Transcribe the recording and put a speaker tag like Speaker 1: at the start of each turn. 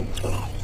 Speaker 1: Oh.